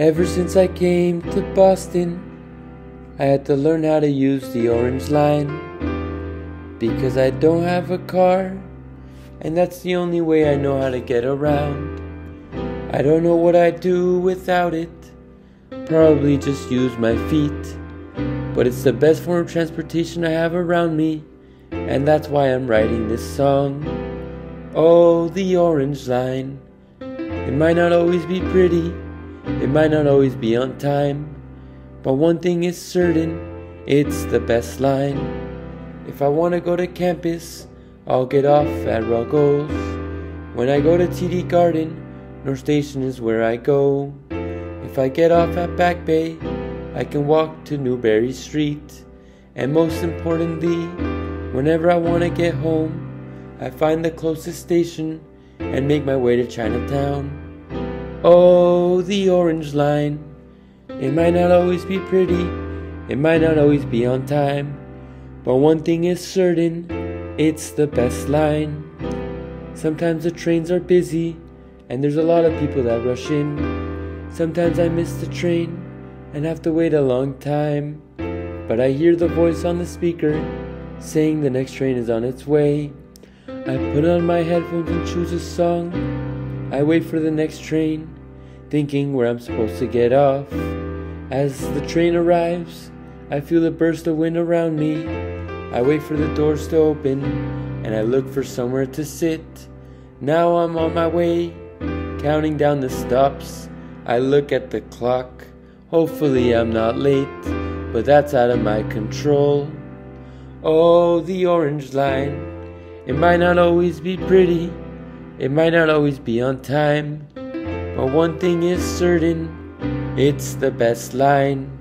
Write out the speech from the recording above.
Ever since I came to Boston, I had to learn how to use the orange line. Because I don't have a car, and that's the only way I know how to get around. I don't know what I'd do without it. Probably just use my feet. But it's the best form of transportation I have around me, and that's why I'm writing this song. Oh, the orange line. It might not always be pretty, it might not always be on time, but one thing is certain it's the best line. If I want to go to campus, I'll get off at Ruggles. When I go to TD Garden, North Station is where I go. If I get off at Back Bay, I can walk to Newbury Street. And most importantly, whenever I want to get home, I find the closest station and make my way to Chinatown. Oh, the orange line. It might not always be pretty, it might not always be on time, but one thing is certain it's the best line. Sometimes the trains are busy and there's a lot of people that rush in. Sometimes I miss the train and have to wait a long time, but I hear the voice on the speaker saying the next train is on its way. I put on my headphones and choose a song. I wait for the next train, thinking where I'm supposed to get off. As the train arrives, I feel a burst of wind around me. I wait for the doors to open, and I look for somewhere to sit. Now I'm on my way, counting down the stops. I look at the clock. Hopefully, I'm not late, but that's out of my control. Oh, the orange line. It might not always be pretty, it might not always be on time, but one thing is certain it's the best line.